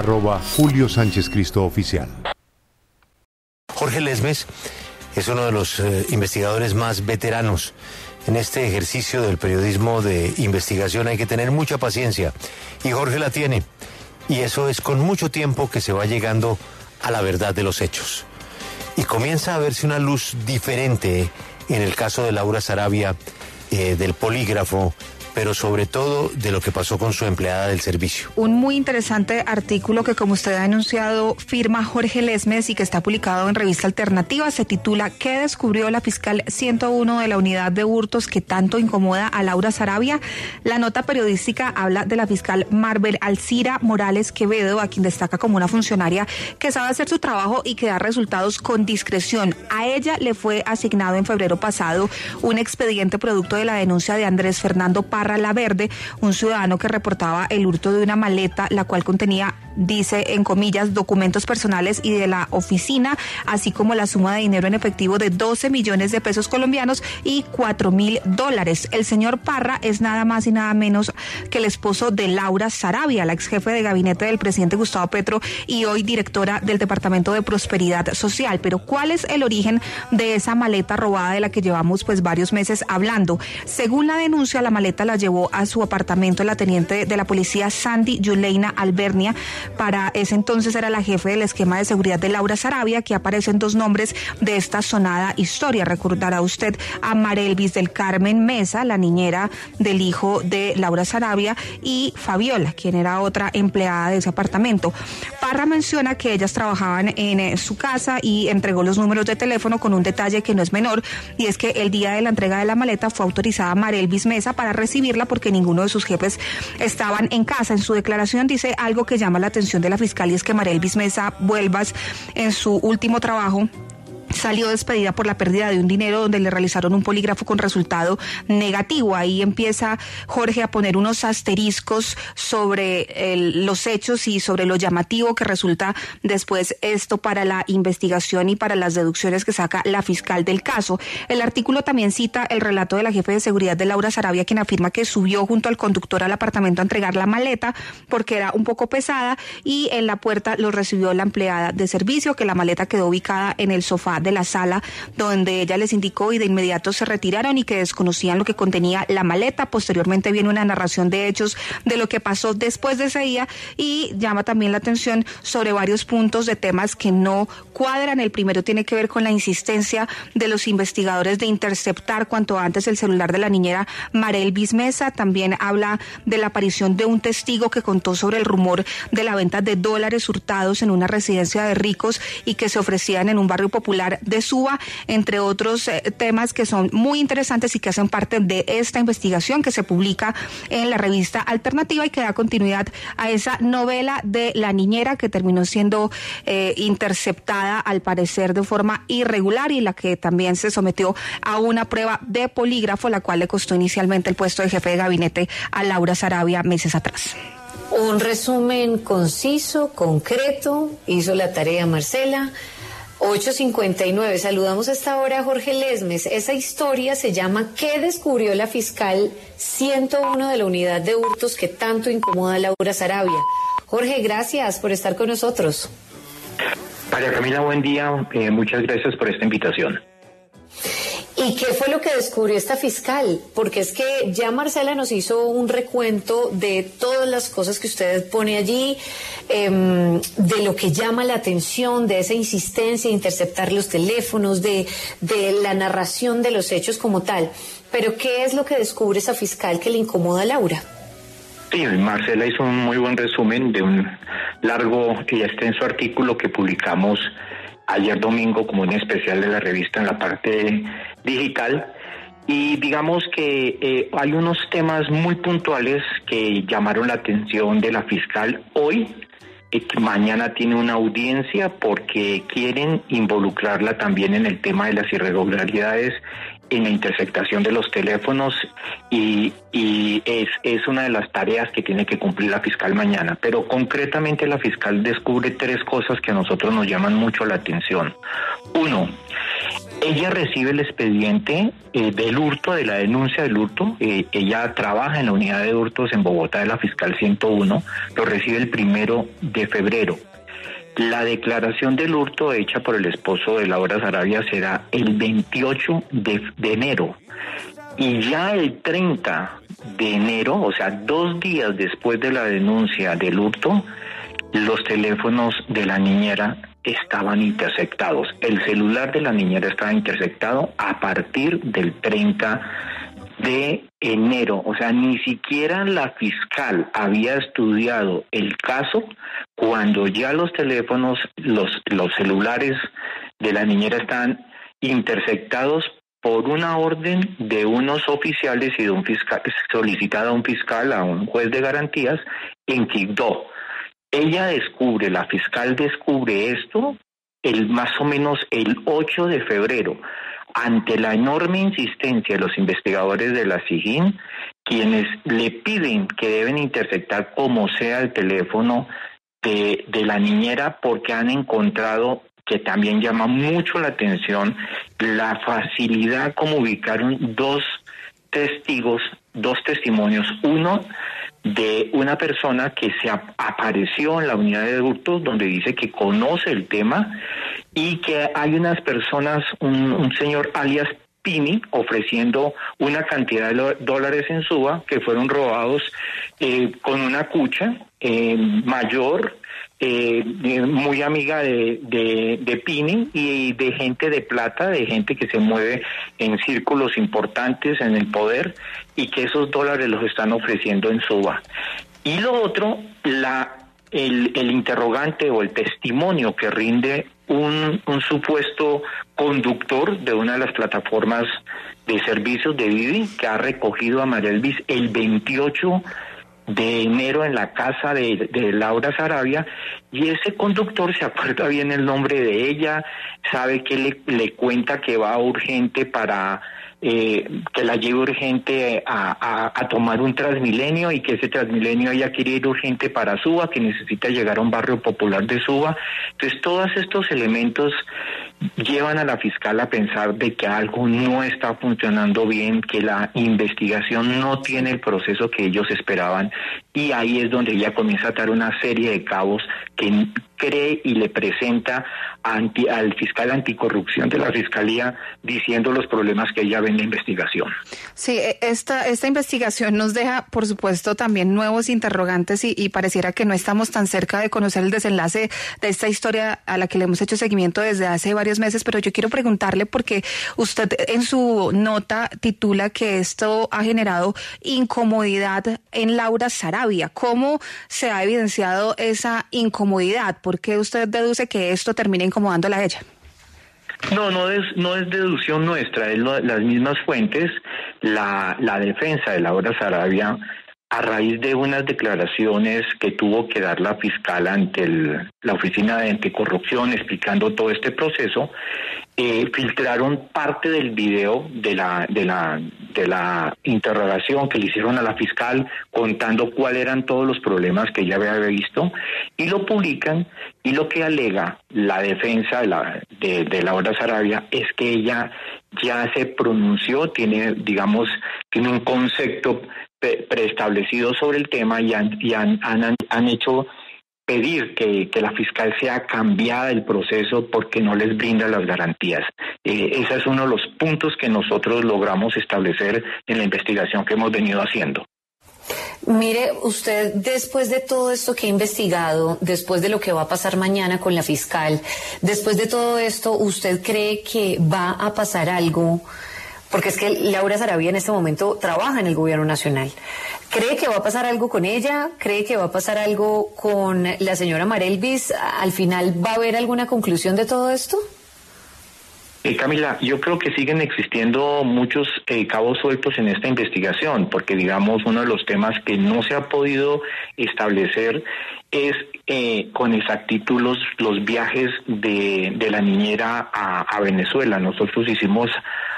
arroba Julio Sánchez Cristo Oficial. Jorge Lesmes es uno de los eh, investigadores más veteranos. En este ejercicio del periodismo de investigación hay que tener mucha paciencia y Jorge la tiene. Y eso es con mucho tiempo que se va llegando a la verdad de los hechos. Y comienza a verse una luz diferente en el caso de Laura Sarabia, eh, del polígrafo, pero sobre todo de lo que pasó con su empleada del servicio. Un muy interesante artículo que, como usted ha anunciado, firma Jorge Lesmes y que está publicado en Revista Alternativa. Se titula ¿Qué descubrió la fiscal 101 de la unidad de hurtos que tanto incomoda a Laura Sarabia? La nota periodística habla de la fiscal Marvel Alcira Morales Quevedo, a quien destaca como una funcionaria que sabe hacer su trabajo y que da resultados con discreción. A ella le fue asignado en febrero pasado un expediente producto de la denuncia de Andrés Fernando Paz la Verde, un ciudadano que reportaba el hurto de una maleta, la cual contenía, dice en comillas, documentos personales y de la oficina, así como la suma de dinero en efectivo de 12 millones de pesos colombianos y 4 mil dólares. El señor Parra es nada más y nada menos que el esposo de Laura Sarabia, la ex jefe de gabinete del presidente Gustavo Petro y hoy directora del Departamento de Prosperidad Social. Pero ¿cuál es el origen de esa maleta robada de la que llevamos pues varios meses hablando? Según la denuncia, la maleta la llevó a su apartamento la teniente de la policía Sandy Yuleina Albernia. Para ese entonces era la jefe del esquema de seguridad de Laura Sarabia, que aparecen dos nombres de esta sonada historia. Recordará usted a Marelvis del Carmen Mesa, la niñera del hijo de Laura Sarabia, y Fabiola, quien era otra empleada de ese apartamento. Parra menciona que ellas trabajaban en eh, su casa y entregó los números de teléfono con un detalle que no es menor, y es que el día de la entrega de la maleta fue autorizada Marelvis Mesa para recibir porque ninguno de sus jefes estaban en casa. En su declaración dice algo que llama la atención de la fiscalía es que Marelvis Mesa Vuelvas en su último trabajo salió despedida por la pérdida de un dinero donde le realizaron un polígrafo con resultado negativo. Ahí empieza Jorge a poner unos asteriscos sobre los hechos y sobre lo llamativo que resulta después esto para la investigación y para las deducciones que saca la fiscal del caso. El artículo también cita el relato de la jefe de seguridad de Laura Sarabia, quien afirma que subió junto al conductor al apartamento a entregar la maleta porque era un poco pesada y en la puerta lo recibió la empleada de servicio, que la maleta quedó ubicada en el sofá de la sala donde ella les indicó y de inmediato se retiraron y que desconocían lo que contenía la maleta. Posteriormente viene una narración de hechos de lo que pasó después de ese día y llama también la atención sobre varios puntos de temas que no cuadran. El primero tiene que ver con la insistencia de los investigadores de interceptar cuanto antes el celular de la niñera Marel Bismesa. También habla de la aparición de un testigo que contó sobre el rumor de la venta de dólares hurtados en una residencia de ricos y que se ofrecían en un barrio popular de Suba, entre otros eh, temas que son muy interesantes y que hacen parte de esta investigación que se publica en la revista Alternativa y que da continuidad a esa novela de la niñera que terminó siendo eh, interceptada al parecer de forma irregular y la que también se sometió a una prueba de polígrafo, la cual le costó inicialmente el puesto de jefe de gabinete a Laura Sarabia meses atrás. Un resumen conciso, concreto, hizo la tarea Marcela. 8.59. Saludamos a esta hora a Jorge Lesmes. Esa historia se llama ¿Qué descubrió la fiscal 101 de la unidad de hurtos que tanto incomoda a Laura Sarabia? Jorge, gracias por estar con nosotros. María Camila, buen día. Eh, muchas gracias por esta invitación. ¿Y qué fue lo que descubrió esta fiscal? Porque es que ya Marcela nos hizo un recuento de todas las cosas que usted pone allí, em, de lo que llama la atención, de esa insistencia de interceptar los teléfonos, de, de la narración de los hechos como tal. Pero ¿qué es lo que descubre esa fiscal que le incomoda a Laura? Sí, Marcela hizo un muy buen resumen de un largo y extenso artículo que publicamos ayer domingo como un especial de la revista en la parte digital. Y digamos que eh, hay unos temas muy puntuales que llamaron la atención de la fiscal hoy. Mañana tiene una audiencia porque quieren involucrarla también en el tema de las irregularidades en la interceptación de los teléfonos y, es, es, una de las tareas que tiene que cumplir la fiscal mañana. Pero concretamente la fiscal descubre tres cosas que a nosotros nos llaman mucho la atención. Uno, Ella recibe el expediente eh, del hurto, de la denuncia del hurto. Eh, ella trabaja en la unidad de hurtos en Bogotá de la Fiscal 101. Lo recibe el primero de febrero. La declaración del hurto hecha por el esposo de Laura Sarabia será el 28 de, de enero. Y ya el 30 de enero, o sea, dos días después de la denuncia del hurto, los teléfonos de la niñera estaban interceptados. El celular de la niñera estaba interceptado a partir del 30 de enero. O sea, ni siquiera la fiscal había estudiado el caso cuando ya los teléfonos, los, los celulares de la niñera están interceptados por una orden de unos oficiales y de un fiscal, solicitada a un fiscal, a un juez de garantías en Quibdó. Ella descubre, la fiscal descubre esto el más o menos el 8 de febrero, ante la enorme insistencia de los investigadores de la SIGIN, quienes le piden que deben interceptar como sea el teléfono de, de la niñera porque han encontrado que también llama mucho la atención la facilidad como ubicaron dos testigos, dos testimonios, uno de una persona que se apareció en la unidad de hurtos donde dice que conoce el tema y que hay unas personas, un, señor alias Pini ofreciendo una cantidad de dólares en suba que fueron robados eh, con una cucha eh, mayor eh, muy amiga de, de, Pini y de gente de plata, de gente que se mueve en círculos importantes en el poder y que esos dólares los están ofreciendo en suba. Y lo otro, la, el, el interrogante o el testimonio que rinde un, supuesto conductor de una de las plataformas de servicios de Vivi que ha recogido a María Elvis el 28 de enero en la casa de, Laura Sarabia y ese conductor se acuerda bien el nombre de ella, sabe que le, le cuenta que va urgente para eh, que la lleve urgente a, a, tomar un transmilenio y que ese transmilenio ella quiere ir urgente para Suba, que necesita llegar a un barrio popular de Suba. Entonces todos estos elementos llevan a la fiscal a pensar de que algo no está funcionando bien, que la investigación no tiene el proceso que ellos esperaban y ahí es donde ella comienza a dar una serie de cabos que cree y le presenta al fiscal anticorrupción de la fiscalía diciendo los problemas que ella ve en la investigación. Sí, e, esta, esta investigación nos deja, por supuesto, también nuevos interrogantes y, y pareciera que no estamos tan cerca de conocer el desenlace de esta historia a la que le hemos hecho seguimiento desde hace varios meses, pero yo quiero preguntarle porque usted en su nota titula que esto ha generado incomodidad en Laura Sarabia. ¿Cómo se ha evidenciado esa incomodidad? ¿Por qué usted deduce que esto termina incomodándola a ella? No, no es, no es deducción nuestra, es las mismas fuentes. La, la defensa de Laura Sarabia a raíz de unas declaraciones que tuvo que dar la fiscal ante la Oficina de Anticorrupción explicando todo este proceso, eh, filtraron parte del video de la, de, la, de la interrogación que le hicieron a la fiscal contando cuáles eran todos los problemas que ella había visto y lo publican y lo que alega la defensa de, la, de, de Laura Sarabia es que ella ya se pronunció, tiene, digamos, tiene un concepto preestablecido sobre el tema y han, han, han, hecho pedir que, que, la fiscal sea cambiada del proceso porque no les brinda las garantías. Eh, ese es uno de los puntos que nosotros logramos establecer en la investigación que hemos venido haciendo. Mire, usted después de todo esto que ha investigado, después de lo que va a pasar mañana con la fiscal, después de todo esto, ¿usted cree que va a pasar algo? Porque es que Laura Sarabia en este momento trabaja en el gobierno nacional. ¿Cree que va a pasar algo con ella? ¿Cree que va a pasar algo con la señora Marelvis? ¿Al final va a haber alguna conclusión de todo esto? Eh, Camila, yo creo que siguen existiendo muchos eh, cabos sueltos en esta investigación, porque digamos uno de los temas que no se ha podido establecer es eh, con exactitud los, los viajes de, de la niñera a, a, Venezuela. Nosotros hicimos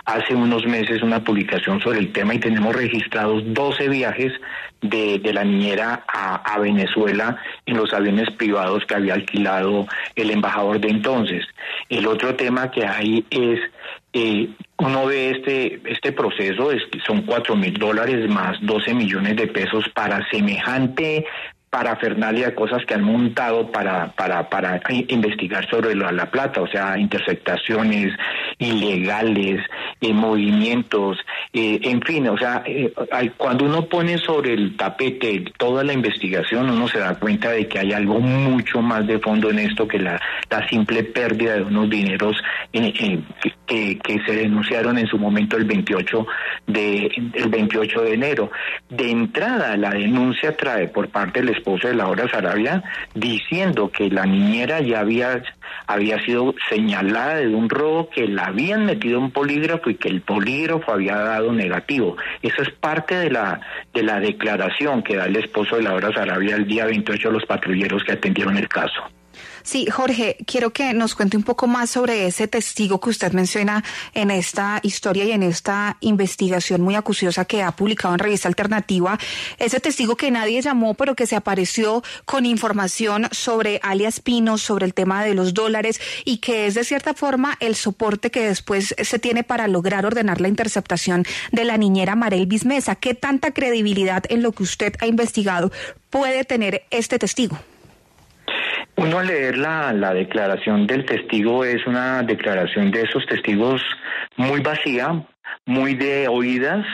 hace unos meses una publicación sobre el tema y tenemos registrados 12 viajes de, la niñera a, Venezuela en los aviones privados que había alquilado el embajador de entonces. El otro tema que hay es eh, uno ve este, este proceso, es, son cuatro mil dólares más 12 millones de pesos para semejante parafernalia de cosas que han montado para, para, para investigar sobre la, la plata, o sea, interceptaciones ilegales, eh, movimientos, eh, en fin, o sea, eh, cuando uno pone sobre el tapete toda la investigación, uno se da cuenta de que hay algo mucho más de fondo en esto que la, simple pérdida de unos dineros que, que, se denunciaron en su momento el 28 de, el 28 de enero. De entrada, la denuncia trae por parte del esposo de Laura Sarabia diciendo que la niñera ya había, había sido señalada de un robo, que la habían metido en polígrafo y que el polígrafo había dado negativo. Eso es parte de la, de la declaración que da el esposo de Laura Sarabia el día 28 a los patrulleros que atendieron el caso. Sí, Jorge, quiero que nos cuente un poco más sobre ese testigo que usted menciona en esta historia y en esta investigación muy acuciosa que ha publicado en Revista Alternativa. Ese testigo que nadie llamó, pero que se apareció con información sobre alias Pino, sobre el tema de los dólares y que es de cierta forma el soporte que después se tiene para lograr ordenar la interceptación de la niñera Marel Bismesa. ¿Qué tanta credibilidad en lo que usted ha investigado puede tener este testigo? Uno al leer la, la declaración del testigo es una declaración de esos testigos muy vacía, muy de oídas,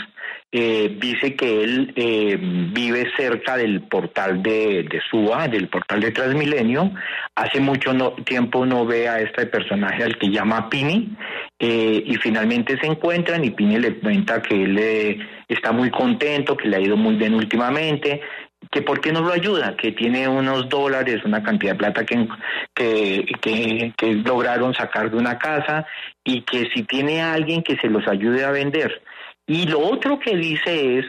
eh, dice que él eh, vive cerca del portal de, de Suba, del portal de Transmilenio. Hace mucho tiempo no ve a este personaje al que llama Pini eh, y finalmente se encuentran y Pini le cuenta que él está muy contento, que le ha ido muy bien últimamente, que por qué no lo ayuda, que tiene unos dólares, una cantidad de plata que, que, que, lograron sacar de una casa y que si tiene alguien que se los ayude a vender. Y lo otro que dice es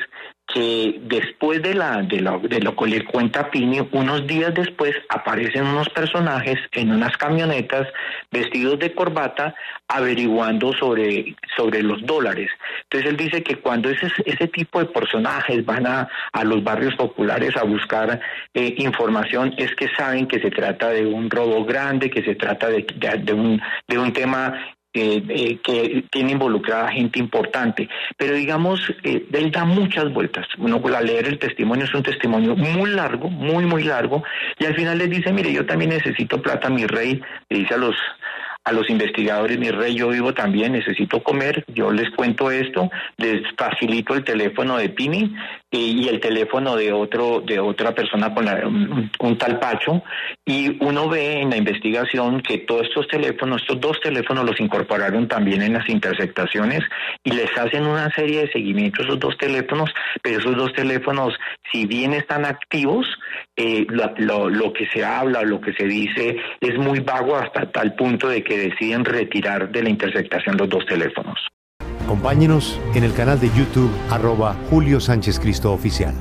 que después de, la, de, lo, de lo que le cuenta Pini, unos días después aparecen unos personajes en unas camionetas vestidos de corbata averiguando sobre, sobre los dólares. Entonces él dice que cuando ese, ese tipo de personajes van a, a los barrios populares a buscar eh, información es que saben que se trata de un robo grande, que se trata de, de, un, de un tema eh, que tiene involucrada gente importante. Pero digamos, eh, él da muchas vueltas. Uno al leer el testimonio es un testimonio muy largo, muy, muy largo, y al final les dice, mire, yo también necesito plata, mi rey, le dice a los a los investigadores, mi rey, yo vivo también, necesito comer, yo les cuento esto, les facilito el teléfono de Pini y, el teléfono de otro de otra persona con un, tal Pacho y uno ve en la investigación que todos estos teléfonos, estos dos teléfonos los incorporaron también en las interceptaciones y les hacen una serie de seguimientos esos dos teléfonos, pero esos dos teléfonos, si bien están activos, eh, lo que se habla, lo que se dice es muy vago hasta tal punto de que deciden retirar de la interceptación los dos teléfonos. Acompáñenos en el canal de YouTube arroba Julio Sánchez Cristo Oficial.